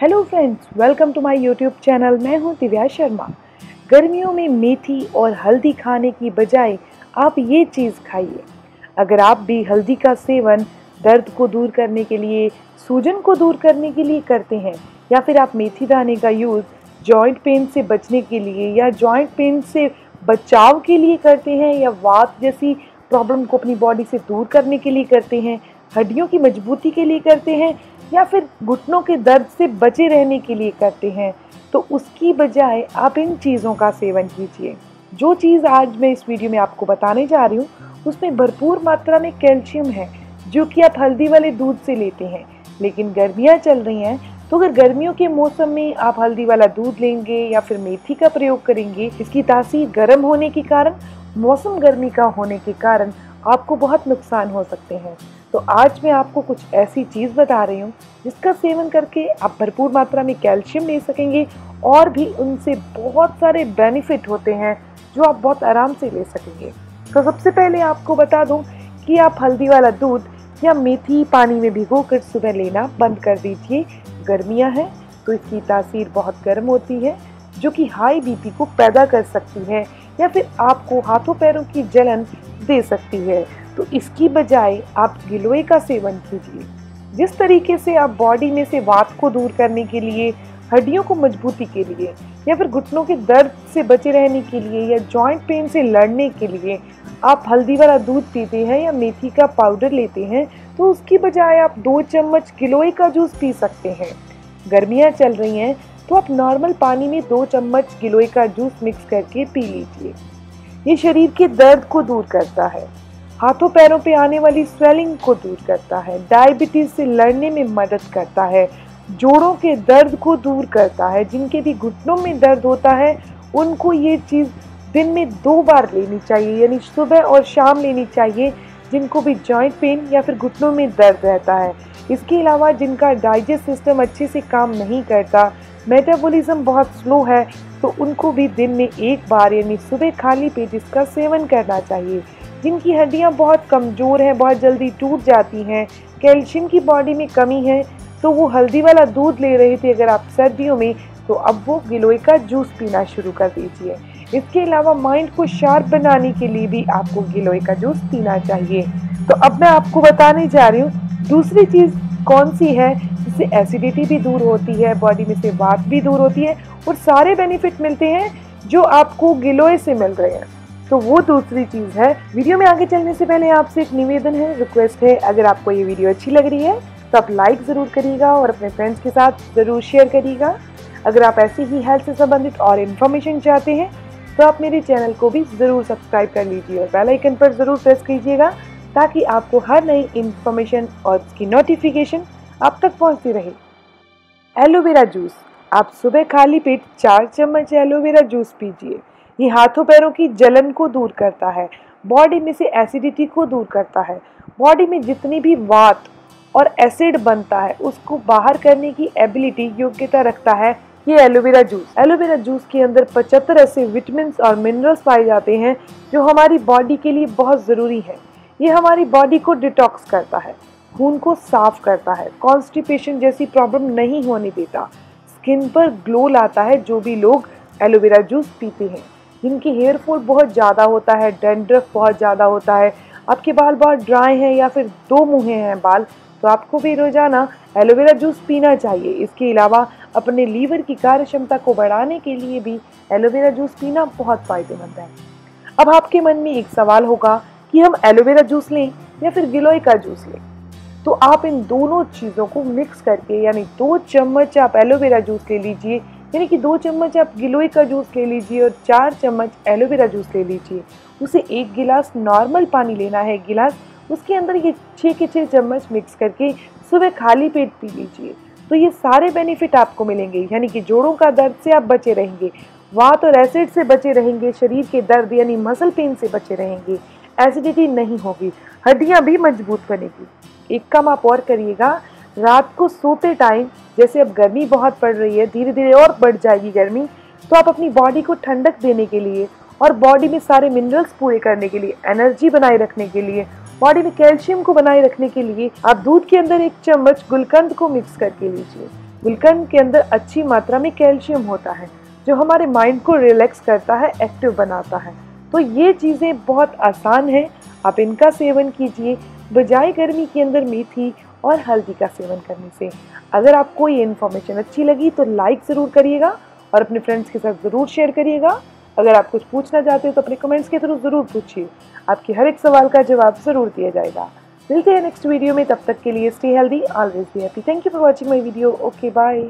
Hello friends welcome to my YouTube channel मैं हूँ दिव्या शर्मा। गर्मियों में मेथी और हल्दी खाने की बजाय आप ये चीज़ खाइए। अगर आप भी हल्दी का सेवन दर्द को दूर करने के लिए, सूजन को दूर करने के लिए करते हैं, या फिर आप मेथी दाने का यूज़ जॉइंट पेन से बचने के लिए या जॉइंट पेन से बचाव के लिए करते हैं, या वात जैसी प्रॉब्लम को अपनी बॉडी से दूर करने के लिए करते हैं, हड्डियों की मजबूती के लिए करते हैं या फिर घुटनों के दर्द से बचे रहने के लिए करते हैं तो उसकी बजाय आप इन चीज़ों का सेवन कीजिए। जो चीज़ आज मैं इस वीडियो में आपको बताने जा रही हूँ, उसमें भरपूर मात्रा में कैल्शियम है, जो कि आप हल्दी वाले दूध से लेते हैं। लेकिन गर्मियाँ चल रही हैं तो अगर गर्मियों के मौसम में आप हल्दी वाला दूध लेंगे या फिर मेथी का प्रयोग करेंगे, इसकी तासीर गर्म होने के कारण, मौसम गर्मी का होने के कारण आपको बहुत नुकसान हो सकते हैं। तो आज मैं आपको कुछ ऐसी चीज़ बता रही हूँ, जिसका सेवन करके आप भरपूर मात्रा में कैल्शियम ले सकेंगे और भी उनसे बहुत सारे बेनिफिट होते हैं, जो आप बहुत आराम से ले सकेंगे। तो सबसे पहले आपको बता दूँ कि आप हल्दी वाला दूध या मेथी पानी में भिगो कर सुबह लेना बंद कर दीजिए। गर्मियाँ हैं तो इसकी तासीर बहुत गर्म होती है, जो कि हाई बीपी को पैदा कर सकती है, या फिर आपको हाथों पैरों की जलन दे सकती है। तो इसकी बजाय आप गिलोय का सेवन कीजिए। जिस तरीके से आप बॉडी में से वात को दूर करने के लिए, हड्डियों को मजबूती के लिए, या फिर घुटनों के दर्द से बचे रहने के लिए, या जॉइंट पेन से लड़ने के लिए आप हल्दी वाला दूध पीते हैं या मेथी का पाउडर लेते हैं तो उसकी बजाय आप दो चम्मच गिलोय का जूस पी सकते हैं। गर्मियाँ चल रही हैं तो आप नॉर्मल पानी में दो चम्मच गिलोय का जूस मिक्स करके पी लीजिए। ये शरीर के दर्द को दूर करता है। हाथों पैरों पे आने वाली स्वेलिंग को दूर करता है। डायबिटीज़ से लड़ने में मदद करता है। जोड़ों के दर्द को दूर करता है। जिनके भी घुटनों में दर्द होता है, उनको ये चीज़ दिन में दो बार लेनी चाहिए, यानी सुबह और शाम लेनी चाहिए, जिनको भी जॉइंट पेन या फिर घुटनों में दर्द रहता है। इसके अलावा जिनका डाइजेस्ट सिस्टम अच्छे से काम नहीं करता मेटाबॉलिज्म बहुत स्लो है तो उनको भी दिन में एक बार यानी सुबह खाली पेट इसका सेवन करना चाहिए। जिनकी हड्डियाँ बहुत कमज़ोर हैं, बहुत जल्दी टूट जाती हैं, कैल्शियम की बॉडी में कमी है तो वो हल्दी वाला दूध ले रहे थे अगर आप सर्दियों में तो अब वो गिलोय का जूस पीना शुरू कर दीजिए। इसके अलावा माइंड को शार्प बनाने के लिए भी आपको गिलोय का जूस पीना चाहिए। तो अब मैं आपको बताने जा रही हूँ, दूसरी चीज़ कौन सी है जिससे एसिडिटी भी दूर होती है बॉडी में से वात भी दूर होती है और सारे बेनिफिट मिलते हैं जो आपको गिलोय से मिल रहे हैं। तो वो दूसरी चीज़ है। वीडियो में आगे चलने से पहले आपसे एक निवेदन है रिक्वेस्ट है। अगर आपको ये वीडियो अच्छी लग रही है तो आप लाइक ज़रूर करिएगा और अपने फ्रेंड्स के साथ ज़रूर शेयर करिएगा। अगर आप ऐसी ही हेल्थ से संबंधित और इन्फॉर्मेशन चाहते हैं तो आप मेरे चैनल को भी ज़रूर सब्सक्राइब कर लीजिए और बेल आइकन पर ज़रूर प्रेस कीजिएगा। ताकि आपको हर नई इन्फॉर्मेशन और उसकी नोटिफिकेशन आप तक पहुँचती रहे। एलोवेरा जूस आप सुबह खाली पेट चार चम्मच एलोवेरा जूस पीजिए। ये हाथों पैरों की जलन को दूर करता है बॉडी में से एसिडिटी को दूर करता है। बॉडी में जितनी भी वात और एसिड बनता है, उसको बाहर करने की एबिलिटी योग्यता रखता है ये एलोवेरा जूस एलोवेरा जूस के अंदर पचहत्तर ऐसे विटामिन और मिनरल्स पाए जाते हैं जो हमारी बॉडी के लिए बहुत ज़रूरी है। ये हमारी बॉडी को डिटॉक्स करता है, खून को साफ़ करता है कॉन्स्टिपेशन जैसी प्रॉब्लम नहीं होने देता। स्किन पर ग्लो लाता है जो भी लोग एलोवेरा जूस पीते हैं। जिनकी हेयर फॉल बहुत ज़्यादा होता है डेंड्रफ बहुत ज़्यादा होता है, आपके बाल बहुत ड्राई हैं या फिर दो मुँहे हैं बाल तो आपको भी रोज़ाना एलोवेरा जूस पीना चाहिए। इसके अलावा अपने लीवर की कार्य क्षमता को बढ़ाने के लिए भी एलोवेरा जूस पीना बहुत फ़ायदेमंद है। अब आपके मन में एक सवाल होगा कि हम एलोवेरा जूस लें या फिर गिलोय का जूस लें। तो आप इन दोनों चीज़ों को मिक्स करके, यानी दो चम्मच आप एलोवेरा जूस ले लीजिए, यानी कि दो चम्मच आप गिलोय का जूस ले लीजिए और चार चम्मच एलोवेरा जूस ले लीजिए। उसे एक गिलास नॉर्मल पानी लेना है, गिलास उसके अंदर ये छः के छः चम्मच मिक्स करके सुबह खाली पेट पी लीजिए। तो ये सारे बेनिफिट आपको मिलेंगे, यानी कि जोड़ों का दर्द से आप बचे रहेंगे, वात और एसिड से बचे रहेंगे, शरीर के दर्द, यानी मसल पेन से बचे रहेंगे। एसिडिटी नहीं होगी। हड्डियाँ भी मज़बूत बनेगी। एक कम आप और करिएगा। रात को सोते टाइम जैसे अब गर्मी बहुत पड़ रही है धीरे धीरे और बढ़ जाएगी गर्मी तो आप अपनी बॉडी को ठंडक देने के लिए और बॉडी में सारे मिनरल्स पूरे करने के लिए एनर्जी बनाए रखने के लिए बॉडी में कैल्शियम को बनाए रखने के लिए, आप दूध के अंदर एक चम्मच गुलकंद को मिक्स करके लीजिए। गुलकंद के अंदर अच्छी मात्रा में कैल्शियम होता है, जो हमारे माइंड को रिलैक्स करता है एक्टिव बनाता है। तो ये चीज़ें बहुत आसान हैं। आप इनका सेवन कीजिए, बजाय गर्मी के अंदर मेथी और हल्दी का सेवन करने से। अगर आपको ये इन्फॉर्मेशन अच्छी लगी तो लाइक ज़रूर करिएगा और अपने फ्रेंड्स के साथ ज़रूर शेयर करिएगा। अगर आप कुछ पूछना चाहते हो तो अपने कमेंट्स के थ्रू ज़रूर पूछिए। आपके हर एक सवाल का जवाब ज़रूर दिया जाएगा। मिलते हैं नेक्स्ट वीडियो में, तब तक के लिए stay healthy always be happy thank you for watching my video okay bye